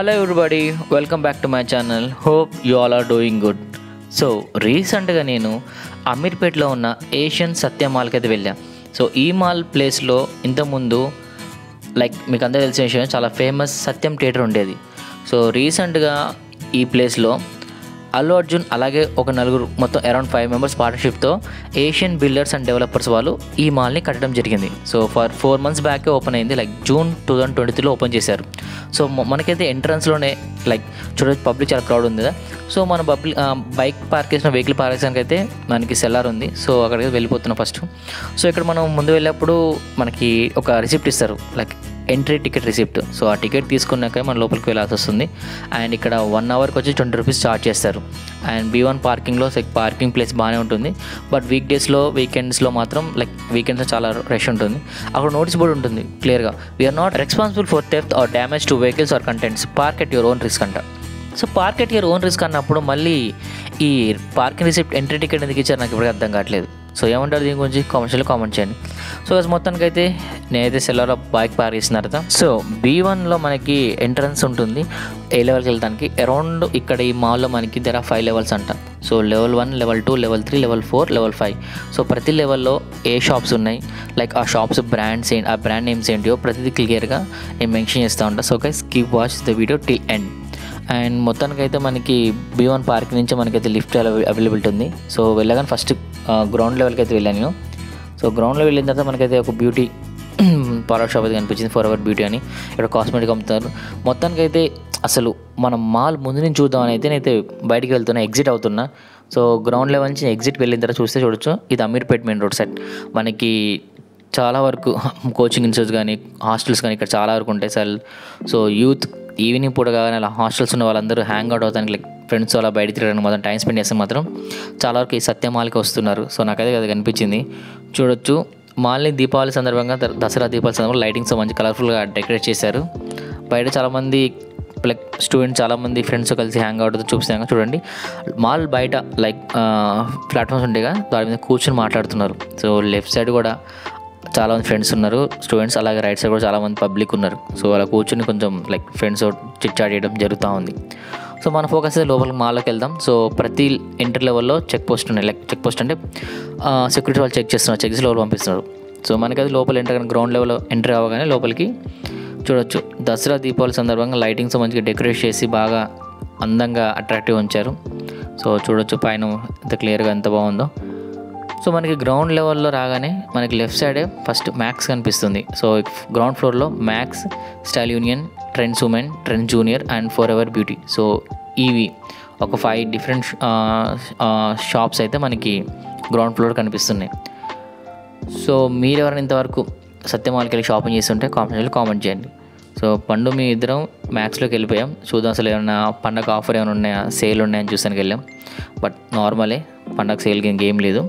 Hello everybody welcome back to my channel hope you all are doing good so రీసెంట్గా నేను అమీర్పేట్లో ఉన్న Asian సత్య మాల్కి అయితే వెళ్ళా. సో ఈ మాల్ ప్లేస్లో ఇంతకుముందు లైక్ మీకు అందరూ తెలిసిన విషయం చాలా ఫేమస్ సత్యం థియేటర్ ఉండేది. సో రీసెంట్గా ఈ ప్లేస్లో అల్లు అర్జున్ అలాగే ఒక నలుగురు మొత్తం అరౌండ్ ఫైవ్ మెంబర్స్ పార్ట్నర్షిప్తో ఏషియన్ బిల్డర్స్ అండ్ డెవలపర్స్ వాళ్ళు ఈ మాల్ని కట్టడం జరిగింది. సో ఫర్ ఫోర్ మంత్స్ బ్యాకే ఓపెన్ అయింది like June two thousand twenty త్రీలో ఓపెన్ చేశారు. సో మనకైతే ఎంట్రన్స్లోనే లైక్ చూడవచ్చు పబ్లిక్ చాలా క్రౌడ్ ఉంది కదా. సో మన పబ్లిక్ బైక్ పార్క్ చేసిన వెహికల్ పార్క్ చేసానికి అయితే మనకి సెల్లార్ ఉంది. సో అక్కడికి వెళ్ళిపోతున్నాం ఫస్ట్ సో ఇక్కడ మనం ముందు వెళ్ళినప్పుడు మనకి ఒక రిసిప్ట్ ఇస్తారు. Like entry ticket receipt so ఆ టికెట్ తీసుకున్నాక మన లోపలికి వెళ్ళాల్సి వస్తుంది. అండ్ ఇక్కడ వన్ అవర్కి వచ్చి ట్వంటీ రూపీస్ చార్జ్ చేస్తారు. అండ్ బీ వన్ పార్కింగ్లో లైక్ పార్కింగ్ ప్లేస్ బాగానే ఉంటుంది. బట్ వీక్ డేస్లో వీకెండ్స్లో మాత్రం లైక్ వీకెండ్స్లో చాలా రష్ ఉంటుంది. అక్కడ నోటీస్ బోర్డు ఉంటుంది క్లియర్గా we're not responsible for theft or damage to vehicles or contents park at your own risk అంట. So park at your own risk అన్నప్పుడు మళ్ళీ ఈ పార్కింగ్ రిసిప్ట్ ఎంట్రీ టికెట్ ఎందుకు ఇచ్చారు నాకు ఇప్పటికీ అర్థం కావట్లేదు. సో ఏమంటారు దీని గురించి? కామెంట్స్లో కామెంట్ చేయండి. సో అసలు మొత్తానికి అయితే నేనైతే సెల్లర్లో బైక్ పార్క్ చేసిన తర్వాత సో బీ వన్లో మనకి ఎంట్రన్స్ ఉంటుంది. ఏ లెవెల్కి వెళ్ళడానికి అరౌండ్ ఇక్కడ ఈ మాల్లో మనకి దగ్గర ఫైవ్ లెవెల్స్ అంట. So level one level two level three level four level five so ప్రతి లెవెల్లో ఏ షాప్స్ ఉన్నాయి? లైక్ ఆ షాప్స్ బ్రాండ్స్ ఏంటి ఆ బ్రాండ్ నేమ్స్ ఏంటియో ప్రతిదీ క్లియర్గా నేను మెన్షన్ చేస్తూ ఉంటాను so guys keep watch the video till end and మొత్తానికి అయితే మనకి బీ వన్ పార్క్ నుంచి మనకైతే లిఫ్ట్ అవైలబిలిటీ ఉంది. సో వెళ్ళగానే ఫస్ట్ గ్రౌండ్ లెవెల్కి అయితే వెళ్ళాను నేను. సో గ్రౌండ్లో వెళ్ళిన తర్వాత మనకైతే ఒక బ్యూటీ పార్లర్ షాప్ అయితే కనిపించింది ఫర్ అవర్ బ్యూటీ అని. ఇక్కడ కాస్మెటిక్ అమ్ముతారు. మొత్తానికి అయితే అసలు మనం మాల్ ముందు నుంచి చూద్దామని అయితే నేనైతే బయటికి వెళ్తున్నా ఎగ్జిట్ అవుతున్నా. సో గ్రౌండ్ లెవెల్ నుంచి ఎగ్జిట్ వెళ్ళిన తర్వాత చూస్తే చూడొచ్చు ఇది అమీర్పేట్ మెయిన్ రోడ్ సైడ్ మనకి చాలా వరకు కోచింగ్ ఇన్స్టిట్యూట్స్ కానీ హాస్టల్స్ కానీ ఇక్కడ చాలా వరకు ఉంటాయి సార్. సో యూత్ ఈవినింగ్ పూట కాగానే అలా హాస్టల్స్ ఉన్న వాళ్ళందరూ హ్యాంగ్ అవుట్ అవుతానికి లైక్ ఫ్రెండ్స్ అలా బయట తిరగడానికి మాత్రం టైం స్పెండ్ చేస్తే మాత్రం చాలా వరకు ఈ సత్యమాలకి వస్తున్నారు. సో నాకైతే అది కనిపించింది. చూడొచ్చు. మాల్ని దీపావళి సందర్భంగా దసరా దీపావళి సందర్భంగా లైటింగ్స్ మంచి కలర్ఫుల్గా డెకరేట్ చేశారు. బయట చాలామంది లైక్ స్టూడెంట్స్ చాలామంది ఫ్రెండ్స్ కలిసి హ్యాంగ్ అవుట్ చూపిస్తాను చూడండి. మాల్ బయట లైక్ ప్లాట్ఫామ్స్ ఉంటాయిగా దాని మీద కూర్చొని మాట్లాడుతున్నారు. సో లెఫ్ట్ సైడ్ కూడా చాలా మంది ఫ్రెండ్స్ ఉన్నారు. స్టూడెంట్స్ అలాగే రైట్ సైడ్ కూడా చాలామంది పబ్లిక్ ఉన్నారు. సో అలా కూర్చుని కొంచెం లైక్ ఫ్రెండ్స్ చిట్ చాట్ చేయడం జరుగుతూ ఉంది. సో మన ఫోకస్ అయితే లోపలికి మాల్లోకి వెళ్దాం. సో ప్రతి ఎంటర్ లెవెల్లో చెక్ పోస్ట్ ఉన్నాయి. లైక్ చెక్ పోస్ట్ అంటే సెక్యూరిటీ వాళ్ళు చెక్ చేస్తున్నారు. చెక్ చేసి లోపల పంపిస్తున్నారు. సో మనకైతే లోపల ఎంటర్ గ్రౌండ్ లెవెల్లో ఎంటర్ అవ్వగానే లోపలికి చూడొచ్చు. దసరా దీపావళి సందర్భంగా లైటింగ్స్ మంచిగా డెకరేట్ చేసి బాగా అందంగా అట్రాక్టివ్ ఉంచారు. సో చూడొచ్చు పైన ఎంత క్లియర్గా ఎంత బాగుందో. సో మనకి గ్రౌండ్ లెవెల్లో రాగానే మనకి లెఫ్ట్ సైడే ఫస్ట్ మ్యాక్స్ కనిపిస్తుంది. సో గ్రౌండ్ ఫ్లోర్లో Max style union trends women trend junior and for ever beauty so ఇవి ఒక ఫైవ్ డిఫరెంట్ షాప్స్ అయితే మనకి గ్రౌండ్ ఫ్లోర్ కనిపిస్తున్నాయి. సో మీరు ఎవరైనా ఇంతవరకు సత్యమాలకి షాపింగ్ చేస్తుంటే కామెంట్ కామెంట్ చేయండి. సో పండు మీ ఇద్దరం మ్యాక్స్లోకి వెళ్ళిపోయాం. చూద్దాం అసలు ఏమైనా పండగ ఆఫర్ ఏమైనా ఉన్నాయా? సేల్ ఉన్నాయని చూసానికి వెళ్ళాం. బట్ నార్మలే పండగ సేల్ ఇంకేం లేదు.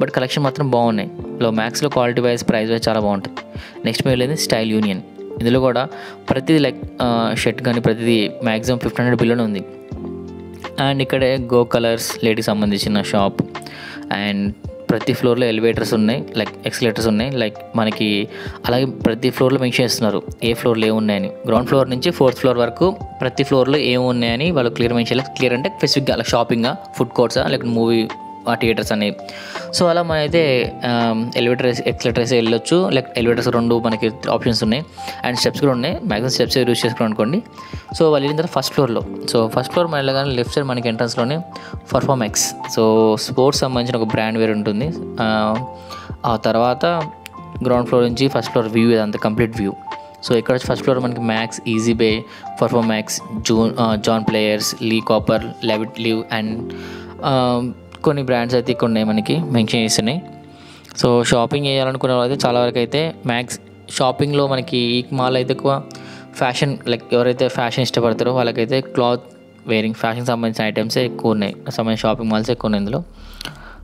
బట్ కలెక్షన్ మాత్రం బాగున్నాయి. లో మ్యాక్స్లో క్వాలిటీ వైజ్ ప్రైస్ వైజ్ చాలా బాగుంటుంది నెక్స్ట్ మేము లేదు స్టైల్ యూనియన్. ఇందులో కూడా ప్రతిదీ లైక్ షర్ట్ కానీ ప్రతిదీ మ్యాక్సిమం ఫిఫ్టీన్ హండ్రెడ్ బిల్లోనే ఉంది. అండ్ ఇక్కడే గో కలర్స్ లేడీకి సంబంధించిన షాప్. అండ్ ప్రతి ఫ్లోర్లో ఎలివేటర్స్ ఉన్నాయి. లైక్ ఎక్స్లేటర్స్ ఉన్నాయి. లైక్ మనకి అలాగే ప్రతి ఫ్లోర్లో మెన్షన్ చేస్తున్నారు. ఏ ఫ్లోర్లో ఏమున్నాయని. గ్రౌండ్ ఫ్లోర్ నుంచి ఫోర్త్ ఫ్లోర్ వరకు ప్రతి ఫ్లోర్లో ఏమున్నాయని వాళ్ళు క్లియర్ మెన్షన్ క్లియర్ అంటే స్పెసిఫిక్గా అలా షాపింగా ఫుడ్ కోర్ట్సా లేకపోతే మూవీ ఆ థియేటర్స్ అనేవి సో అలా మనమైతే ఎలివేటర్ ఎక్సలేటర్ వేసి వెళ్ళొచ్చు. లైక్ ఎలివేటర్స్ రెండు మనకి ఆప్షన్స్ ఉన్నాయి. అండ్ స్టెప్స్ కూడా ఉన్నాయి. మ్యాక్సిమం స్టెప్స్ యూస్ చేసుకుని అనుకోండి. సో వాళ్ళు వెళ్ళిన తర్వాత ఫస్ట్ ఫ్లోర్లో సో ఫస్ట్ ఫ్లోర్ మన వెళ్ళగానే లెఫ్ట్ సైడ్ మనకి ఎంట్రన్స్లోనే పర్ఫార్మ్ ఎక్స్ సో స్పోర్ట్స్ సంబంధించిన ఒక బ్రాండ్ వేరు ఉంటుంది. ఆ, తర్వాత గ్రౌండ్ ఫ్లోర్ నుంచి ఫస్ట్ ఫ్లోర్ వ్యూ ఇదంతా కంప్లీట్ వ్యూ సో ఇక్కడ వచ్చి ఫస్ట్ ఫ్లోర్ మనకి మ్యాక్స్ ఈజీ బే పర్ఫార్మ్ జూన్ జాన్ ప్లేయర్స్ లీ కాపర్ లెవిట్ లివ్ అండ్ కొన్ని బ్రాండ్స్ అయితే ఇక్కడ ఉన్నాయి మనకి మెన్షన్ చేస్తున్నాయి. సో షాపింగ్ చేయాలనుకునే వాళ్ళైతే చాలా వరకు అయితే మ్యాక్స్ షాపింగ్లో మనకి ఈ మాల్ అయితే ఎక్కువ ఫ్యాషన్ లైక్ ఎవరైతే ఫ్యాషన్ ఇష్టపడతారో వాళ్ళకైతే క్లాత్ వేరింగ్ ఫ్యాషన్ సంబంధించిన ఐటమ్స్ ఎక్కువ ఉన్నాయి. సంబంధించిన షాపింగ్ మాల్స్ ఎక్కువ ఉన్నాయి ఇందులో.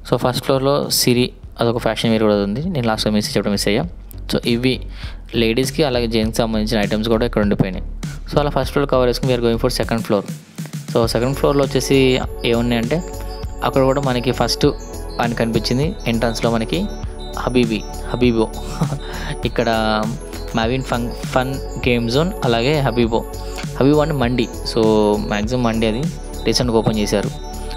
సో ఫస్ట్ ఫ్లోర్లో సిరి అదొక ఫ్యాషన్ వేర్ కూడా ఉంది. నేను లాస్ట్లో మిస్ చెప్పడం మిస్ అయ్యా. సో ఇవి లేడీస్కి అలాగే జెంట్స్కి సంబంధించిన ఐటమ్స్ కూడా ఇక్కడ ఉండిపోయినాయి. సో అలా ఫస్ట్ ఫ్లోర్ కవర్ చేసుకుని we're going for second floor so second ఫ్లోర్లో వచ్చేసి ఏమున్నాయంటే అక్కడ కూడా మనకి ఫస్ట్ అని కనిపించింది ఎంట్రన్స్లో మనకి హబీబీ హబీబో. ఇక్కడ మ్యావిన్ ఫన్ ఫన్ గేమ్ జోన్ అలాగే హబీబో. హబీబో అంటే మండి. సో మ్యాక్సిమం మండి అది. రీసెంట్గా ఓపెన్ చేశారు.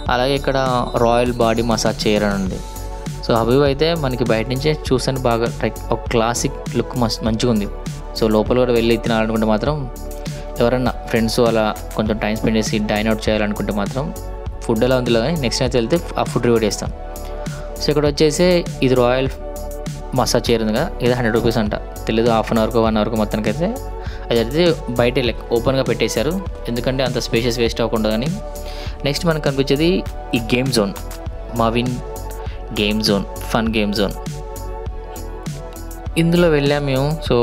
అలాగే ఇక్కడ రాయల్ బాడీ మసాజ్ చేయర్ అని ఉంది సో హబీబ్ అయితే మనకి బయట నుంచే చూసాను బాగా లైక్ ఒక క్లాసిక్ లుక్ మస్తు మంచిగా ఉంది. సో లోపల కూడా వెళ్ళి తినాలనుకుంటే మాత్రం ఎవరన్నా ఫ్రెండ్స్ అలా కొంచెం టైం స్పెండ్ చేసి డైన్ అవుట్ చేయాలనుకుంటే మాత్రం ఫుడ్ ఎలా ఉంది కానీ నెక్స్ట్ అయితే వెళ్తే ఆ ఫుడ్ రివ్యూ చేస్తాం. సో ఇక్కడ వచ్చేసి ఇది రాయల్ మసాజ్ చైర్ ఉంది కదా ఇది హండ్రెడ్ రూపీస్ అంట. తెలీదు హాఫ్ అన్ అవర్కు వన్ అవర్కు మొత్తానికి అయితే అది అయితే బయట లైక్ ఓపెన్గా పెట్టేశారు. ఎందుకంటే అంత స్పేషియస్ వేస్ట్ అవ్వకుండా కానీ. నెక్స్ట్ మనకు కనిపించేది ఈ గేమ్ జోన్. మా win game zone fun game zone. ఇందులో వెళ్ళాము మేము. సో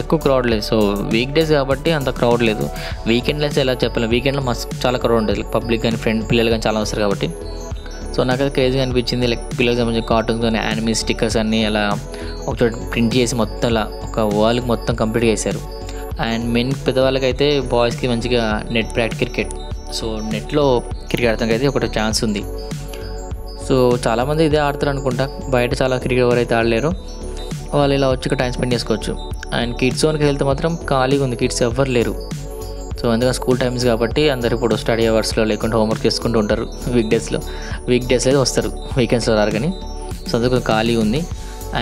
ఎక్కువ క్రౌడ్ లేదు. సో వీక్ డేస్ కాబట్టి అంత క్రౌడ్ లేదు. వీకెండ్లో అయితే ఎలా చెప్పలేము వీకెండ్లో మస్తు చాలా క్రౌడ్ ఉంటుంది పబ్లిక్ కానీ ఫ్రెండ్ పిల్లలు కానీ చాలా వస్తారు కాబట్టి. సో నాకు అది క్రేజీగా అనిపించింది. లైక్ పిల్లలకు సంబంధించిన కార్టూన్స్ కానీ యానిమీ స్టిక్కర్స్ అన్నీ అలా ఒకచోట ప్రింట్ చేసి మొత్తం అలా ఒక వాల్కి మొత్తం కంప్లీట్ చేశారు. అండ్ మెయిన్ పెద్దవాళ్ళకైతే బాయ్స్కి మంచిగా నెట్ ప్రాక్ట్ క్రికెట్ సో నెట్లో క్రికెట్ ఆడటానికి అయితే ఒకటి ఛాన్స్ ఉంది. సో చాలామంది ఇదే ఆడతారు అనుకుంటా. బయట చాలా క్రికెట్ ఎవరైతే ఆడలేరు. వాళ్ళు ఇలా వచ్చి ఇక్కడ టైం స్పెండ్ చేసుకోవచ్చు. అండ్ కిడ్స్ జోన్కి వెళ్తే మాత్రం ఖాళీగా ఉంది కిడ్స్ ఎవ్వరు లేరు. సో అందుకని స్కూల్ టైమ్స్ కాబట్టి అందరు ఇప్పుడు స్టడీ అవర్స్లో లేకుంటే హోంవర్క్ చేసుకుంటూ ఉంటారు వీక్ డేస్లో వీక్ డేస్ అయితే వస్తారు వీకెండ్స్లో రారు కానీ. సో అందుకు ఖాళీ ఉంది.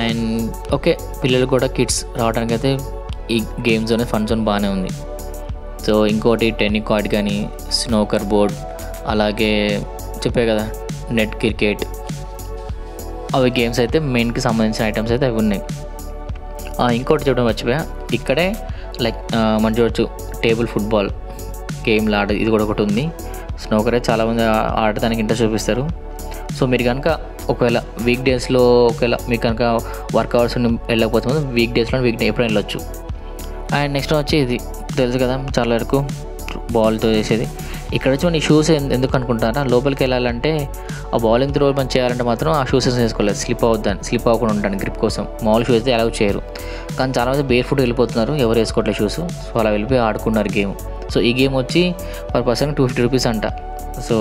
అండ్ ఓకే పిల్లలు కూడా కిడ్స్ రావడానికి అయితే ఈ గేమ్ జోన్ ఫన్ జోన్ బాగానే ఉంది. సో ఇంకోటి టెన్నిక్ కార్డ్ కానీ స్నోకర్ బోర్డ్ అలాగే చెప్పే కదా నెట్ క్రికెట్ అవి గేమ్స్ అయితే మెయిన్కి సంబంధించిన ఐటమ్స్ అయితే అవి ఉన్నాయి. ఇంకోటి చూడడం మర్చిపోయా. ఇక్కడే లైక్ మనం చూడొచ్చు టేబుల్ ఫుట్బాల్ గేమ్లు ఆడ ఇది కూడా ఒకటి ఉంది. స్నోకరే చాలామంది ఆడటానికి ఇంట్రెస్ట్ చూపిస్తారు. సో మీరు కనుక ఒకవేళ వీక్ డేస్లో ఒకవేళ మీకు కనుక వర్క్ అవర్స్ వెళ్ళకపోతే వీక్ డేస్లో వీక్ డే ఎప్పుడైనా వెళ్ళొచ్చు. అండ్ నెక్స్ట్ వచ్చి ఇది తెలుసు కదా చాలా వరకు బాల్తో చేసేది. ఇక్కడ వచ్చి షూస్ ఎందుకు అనుకుంటారా లోపలికి వెళ్ళాలంటే ఆ బౌలింగ్ త్రో పని చేయాలంటే మాత్రం ఆ షూస్ వేసుకోలేదు. స్లిప్ అవుద్దాన్ని స్లిప్ అవ్వకుండా ఉంటాను గ్రిప్ కోసం. మామూలు షూస్ అయితే అలౌ చేయరు. కానీ చాలామంది బేర్ ఫుట్ వెళ్ళిపోతున్నారు ఎవరు వేసుకోవట్లేదు షూస్ సో అలా వెళ్ళిపోయి ఆడుకున్నారు గేమ్ సో ఈ గేమ్ వచ్చి per person two fifty rupees అంట. సో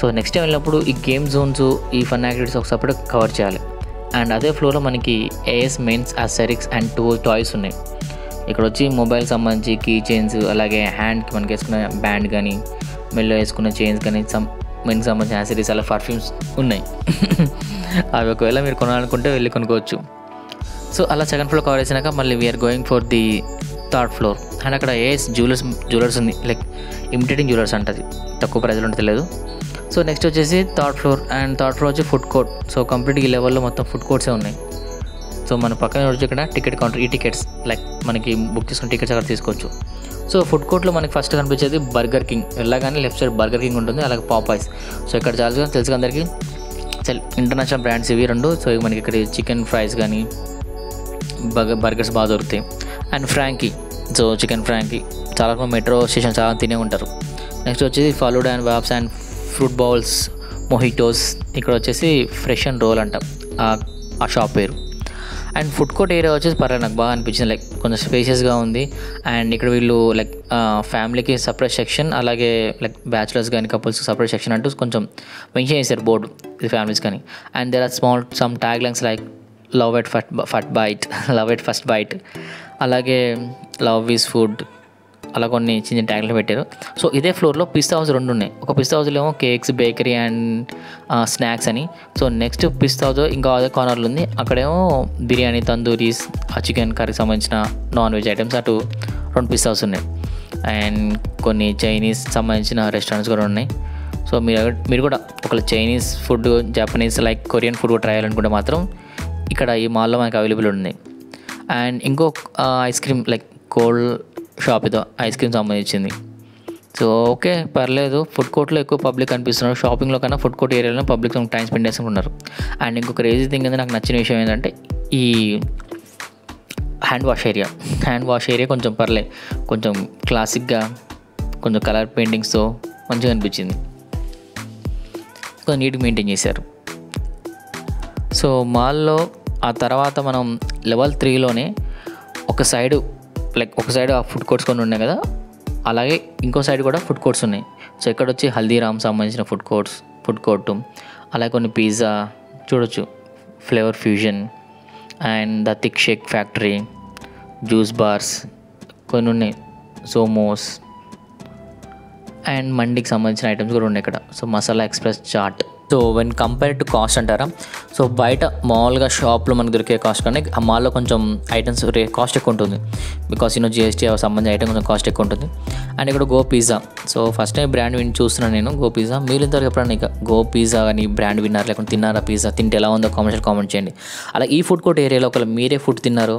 సో నెక్స్ట్ టైం వెళ్ళినప్పుడు ఈ గేమ్ జోన్స్ ఈ ఫన్ యాక్టివిటీస్ ఒక సపరేట్ కవర్ చేయాలి. అండ్ అదే ఫ్లోర్లో మనకి ఏఎస్ మెయిన్స్ అసెరిక్స్ అండ్ టూ టాయ్స్ ఉన్నాయి. ఇక్కడ వచ్చి మొబైల్ సంబంధించి కీ చైన్స్ అలాగే హ్యాండ్కి మనకి వేసుకున్న బ్యాండ్ కానీ మెల్లో వేసుకున్న చైన్స్ కానీ సమ్ మెన్కి సంబంధించిన యాసరీస్ అలా పర్ఫ్యూమ్స్ ఉన్నాయి. అవి ఒకవేళ మీరు కొనాలనుకుంటే వెళ్ళి కొనుక్కోవచ్చు. సో అలా సెకండ్ ఫ్లోర్ కవర్ చేసినాక మళ్ళీ we're going for the third floor and అక్కడ ఏఎస్ జ్యువెలర్స్ జ్యువెలర్స్ ఉంది. లైక్ ఇమిటేటింగ్ జ్యువెలర్స్ అంటది తక్కువ ప్రైజ్లో ఉంటే తెలియదు. సో నెక్స్ట్ వచ్చేసి third floor and third floor వచ్చి ఫుడ్ కోర్ట్ సో కంప్లీట్ ఈ లెవెల్లో మొత్తం ఫుడ్ కోర్ట్సే ఉన్నాయి. సో మన పక్కన వచ్చి ఇక్కడ టికెట్ కౌంటర్ ఈ టికెట్స్ లైక్ మనకి బుక్ చేసుకున్న టికెట్స్ అక్కడ తీసుకోవచ్చు. సో ఫుడ్ కోర్ట్లో మనకి ఫస్ట్ కనిపించేది బర్గర్ కింగ్ వెళ్ళగానే లెఫ్ట్ సైడ్ బర్గర్ కింగ్ ఉంటుంది అలాగే పాపాయ్స్ సో ఇక్కడ చాలా తెలుసు అందరికీ ఇంటర్నేషనల్ బ్రాండ్స్ ఇవి రెండు. సో ఇవి మనకి ఇక్కడ చికెన్ ఫ్రైస్ కానీ బర్గర్ బర్గర్స్ బాగా దొరుకుతాయి. And frankie so chicken frankie చాలా మెట్రో స్టేషన్ చాలా తినే ఉంటారు. నెక్స్ట్ వచ్చేసి ఫాలూడ్ and వాప్స్ and fruit bowls mojitos ఇక్కడ వచ్చేసి ఫ్రెష్ అండ్ రోల్ అంట. ఆ షాప్ పేరు. అండ్ ఫుడ్ కోర్ట్ ఏరియా వచ్చేసి పర్లేదు. నాకు బాగా అనిపించింది. లైక్ కొంచెం స్పేషియస్గా ఉంది. అండ్ ఇక్కడ వీళ్ళు లైక్ ఫ్యామిలీకి సపరేట్ సెక్షన్ అలాగే లైక్ బ్యాచులర్స్ కానీ కపుల్స్ సపరేట్ సెక్షన్ అంటూ కొంచెం మెన్షన్ చేశారు బోర్డు ఇది ఫ్యామిలీస్ కానీ. And there are small some tag lines like love at ఫట్ ఫట్ bite love at first bite. అలాగే లవ్ ఈజ్ ఫుడ్ అలా కొన్ని చిన్న ట్యాగ్లు పెట్టారు. సో ఇదే ఫ్లోర్లో పిస్తా హౌస్ రెండు ఉన్నాయి. ఒక పిస్తా హౌస్లో ఏమో కేక్స్ బేకరీ అండ్ స్నాక్స్ అని. సో నెక్స్ట్ పిస్తా హౌస్ ఇంకా అదే కార్నర్లో ఉంది. అక్కడేమో బిర్యానీ తందూరీస్ ఆ చికెన్ కర్రీకి సంబంధించిన నాన్ వెజ్ ఐటమ్స్ అటు రెండు పిస్తా హౌస్ ఉన్నాయి. అండ్ కొన్ని చైనీస్ సంబంధించిన రెస్టారెంట్స్ కూడా ఉన్నాయి. సో మీరు మీరు కూడా ఒకవేళ Chinese food Japanese like Korean food కూడా ట్రై చేయాలనుకుంటే మాత్రం ఇక్కడ ఈ మాల్లో మనకి అవైలబుల్ ఉన్నాయి. అండ్ ఇంకో ice cream like cold shop ఏదో ఐస్ క్రీమ్ సంబంధించింది సో ఓకే పర్లేదు. ఫుడ్ కోర్ట్లో ఎక్కువ పబ్లిక్ అనిపిస్తున్నారు. షాపింగ్లో కన్నా ఫుడ్ కోర్ట్ ఏరియాలో పబ్లిక్ టైం స్పెండ్ చేసుకుంటున్నారు అండ్ ఇంకొక క్రేజీ థింగ్ అయితే నాకు నచ్చిన విషయం ఏంటంటే ఈ hand wash area. Hand wash area కొంచెం పర్లే. కొంచెం క్లాసిక్గా కొంచెం కలర్ పెయింటింగ్స్తో మంచిగా అనిపించింది. కొంచెం నీట్గా మెయింటైన్ చేశారు. సో మాల్లో ఆ తర్వాత మనం లెవెల్ త్రీలోనే ఒక సైడు లైక్ ఒక సైడ్ ఆ ఫుడ్ కోర్ట్స్ కొన్ని ఉన్నాయి కదా అలాగే ఇంకో సైడ్ కూడా ఫుడ్ కోర్ట్స్ ఉన్నాయి. సో ఇక్కడ వచ్చి హల్దీరామ్ సంబంధించిన ఫుడ్ కోర్ట్స్ ఫుడ్ కోర్టు అలాగే కొన్ని పిజ్జా చూడొచ్చు flavour fusion and the thick shake factory juice bars కొన్ని ఉన్నాయి. సోమోస్ అండ్ మండికి సంబంధించిన ఐటమ్స్ కూడా ఉన్నాయి ఇక్కడ. So masala express chaat. So when compare to cost అంటారా? సో బయట మామూలుగా షాప్లో మనకు దొరికే కాస్ట్ కానీ ఆ మాల్లో కొంచెం ఐటమ్స్ రే కాస్ట్ ఎక్కువ ఉంటుంది బికాస్ యూనో జిఎస్టీ సంబంధించిన ఐటమ్ కొంచెం కాస్ట్ ఎక్కువ ఉంటుంది అండ్ ఇక్కడ Go Pizza so first time brand విని చూస్తున్నాను నేను గో పిజ్జా మీరు ఇంతవరకు ఎప్పుడైనా ఇక గో పిజ్జా కానీ బ్రాండ్ విన్నారు లేకుంటే తిన్నారా పిజ్జా తింటే ఎలా ఉందో కామెంట్స్ కామెంట్ చేయండి. అలా ఈ ఫుడ్ కోర్ట్ ఏరియాలో ఒకవేళ మీరే ఫుడ్ తిన్నారు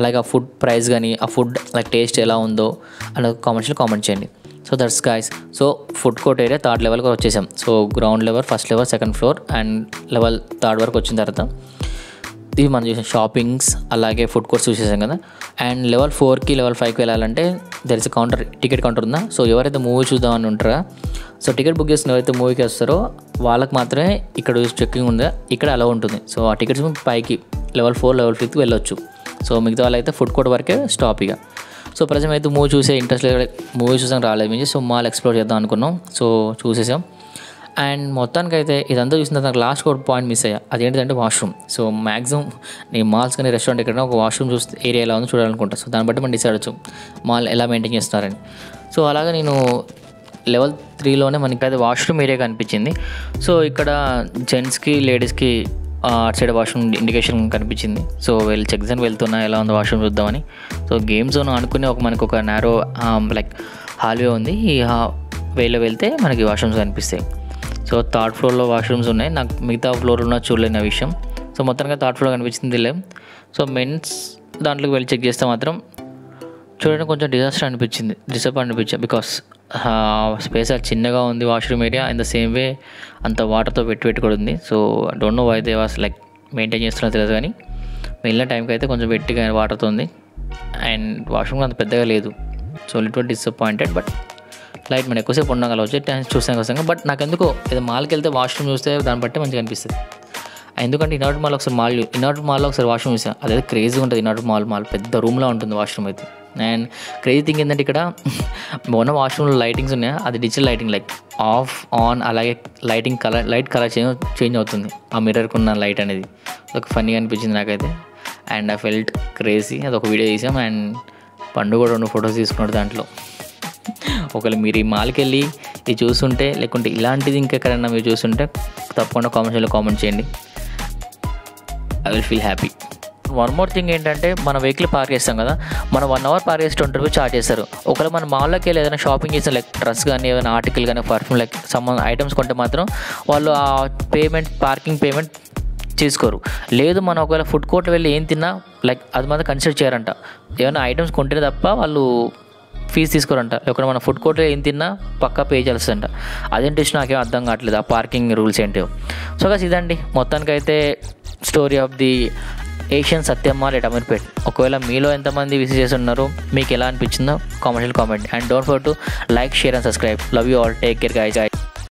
అలాగే ఆ ఫుడ్ ప్రైస్ కానీ ఆ ఫుడ్ లైక్ టేస్ట్ ఎలా ఉందో అలా కామెంట్స్లో కామెంట్ చేయండి. So that's guys so food court area third లెవెల్కి వచ్చేసాం. So ground level first level second floor and level third వరకు వచ్చిన తర్వాత ఇవి మనం చూసాం. షాపింగ్స్ అలాగే ఫుడ్ కోర్ట్స్ చూసేసాం కదా. అండ్ లెవెల్ ఫోర్కి లెవెల్ ఫైవ్కి వెళ్ళాలంటే దర్ కౌంటర్ టికెట్ కౌంటర్ ఉందా? సో ఎవరైతే మూవీ చూద్దామని ఉంటారో సో టికెట్ బుక్ చేసిన ఎవరైతే మూవీకి వస్తారో వాళ్ళకి మాత్రమే ఇక్కడ చెక్కింగ్ ఉందా? ఇక్కడ అలా ఉంటుంది. సో ఆ టికెట్స్ పైకి లెవెల్ ఫోర్ లెవెల్ ఫిఫ్త్కి వెళ్ళొచ్చు. సో మిగతా వాళ్ళైతే ఫుడ్ కోర్ట్ వరకే స్టాప్ ఇక. సో ప్రజెంట్ అయితే మూవీ చూసే ఇంట్రెస్ట్ లేదు. మూవీ చూసాం రాలేదు. మేము సో మాల్ ఎక్స్ప్లోర్ చేద్దాం అనుకున్నాం. సో చూసేసాం. అండ్ మొత్తానికి అయితే ఇదంతా చూసిన తర్వాత లాస్ట్ ఒక పాయింట్ మిస్ అయ్యా. అదేంటంటే వాష్రూమ్ సో మ్యాక్సిమం నేను మాల్స్ కానీ రెస్టారెంట్ ఎక్కడైనా ఒక వాష్రూమ్ చూస్తే ఏరియా ఎలా ఉందో చూడాలనుకుంటా. సో దాన్ని బట్టి మనం డిసైడ్ అవ్వచ్చు మాల్ ఎలా మెయింటైన్ చేస్తున్నారని. సో అలాగే నేను లెవెల్ త్రీలోనే మనకి అయితే వాష్రూమ్ ఏరియా కనిపించింది. సో ఇక్కడ జెంట్స్కి లేడీస్కి అటు సైడ్ వాష్రూమ్ ఇండికేషన్ కనిపించింది. సో వెళ్ళి చెక్ జన్ వెళ్తున్నా ఎలా ఉందో వాష్రూమ్ చూద్దామని. సో గేమ్ జోన్ అనుకుని ఒక మనకు ఒక నేరో లైక్ హాల్వే ఉంది. ఈ హా వేలో వెళ్తే మనకి వాష్రూమ్స్ కనిపిస్తాయి. సో థర్డ్ ఫ్లోర్లో వాష్రూమ్స్ ఉన్నాయి. నాకు మిగతా ఫ్లోర్లో చూడలేని ఆ విషయం. సో మొత్తంగా థర్డ్ ఫ్లోర్ కనిపించింది లేం. సో మెన్స్ దాంట్లోకి వెళ్ళి చెక్ చేస్తే మాత్రం చూడడానికి కొంచెం డిజాస్టర్ అనిపించింది. డిసప్ అనిపించింది. బికాస్ స్పేస్ అది చిన్నగా ఉంది washroom area in the same way అంత వాటర్తో పెట్టి పెట్టి కూడా ఉంది. So don't know why they was like maintain చేస్తున్నా తెలియదు కానీ వెళ్ళిన టైంకి అయితే కొంచెం వెట్టిగా వాటర్తో ఉంది. అండ్ వాష్రూమ్ అంత పెద్దగా లేదు. So literally disappointed but light మనం ఎక్కువసేపు ఉన్నాం వచ్చి టైం చూసాం కోసం బట్ నాకు ఎందుకో ఏదో మాల్కి వెళ్తే వాష్రూమ్ చూస్తే దాన్ని బట్టి మంచిగా అనిపిస్తుంది. ఎందుకంటే ఇనాట్ మాల్ ఒకసారి మాల్ ఇనాట్ మాల్లో ఒకసారి వాష్రూమ్ చూసాను అదైతే క్రేజీ ఉంటుంది ఇనాట్ మాల్ మాల్ పెద్ద రూమ్లో ఉంటుంది వాష్రూమ్ అయితే. అండ్ క్రేజీ థింగ్ ఏంటంటే ఇక్కడ మొన్న వాష్రూమ్లో లైటింగ్స్ ఉన్నాయి? అది digital lighting like off on అలాగే lighting colour light colour change change అవుతుంది. ఆ మిర్రర్కి ఉన్న లైట్ అనేది. ఒక ఫన్నీగా అనిపించింది నాకైతే. అండ్ ఐ ఫెల్ట్ క్రేజీ అది ఒక వీడియో తీసాం అండ్ పండు కూడా రెండు ఫొటోస్ తీసుకున్నాడు దాంట్లో. ఒకవేళ మీరు ఈ మాల్కి వెళ్ళి ఇది చూస్తుంటే లేకుంటే ఇలాంటిది ఇంకెక్కడైనా మీరు చూస్తుంటే తప్పకుండా కామెంట్స్లో కామెంట్ చేయండి. I will feel happy one more thing ఏంటంటే మన వెహికల్ పార్క్ చేస్తాం కదా మనం వన్ అవర్ పార్క్ చేసి ట్వంటీ రూపీస్ చార్జ్ చేస్తారు. ఒకవేళ మన మాల్లోకి వెళ్ళి ఏదైనా షాపింగ్ చేసిన లైక్ డ్రెస్ కానీ ఏదైనా ఆర్టికల్ కానీ పర్ఫ్యూమ్ లైక్ సంబంధ ఐటమ్స్ కొంటే మాత్రం వాళ్ళు ఆ పేమెంట్ పార్కింగ్ పేమెంట్ తీసుకోరు. లేదు మనం ఒకవేళ ఫుడ్ కోర్ట్ వెళ్ళి ఏం తిన్నా లైక్ అది మాత్రం కన్సిడర్ చేయరంట. ఏమైనా ఐటమ్స్ కొంటేనే తప్ప వాళ్ళు ఫీజు తీసుకోరంట. లేకుంటే మన ఫుడ్ కోర్ట్లో ఏం తిన్నా పక్కా పే చేయాల్సిందంట. అదేంటి నాకేం అర్థం కావట్లేదు. ఆ పార్కింగ్ రూల్స్ ఏంటో సో కాస్ ఇదండి. మొత్తానికైతే story of the Asian Satyamma late Ameerpet ఒకవేళ మీలో ఎంతమంది విసిట్ చేసి ఉన్నారో మీకు ఎలా అనిపించిందో comment comment and don't for to like share and subscribe love you all take care guy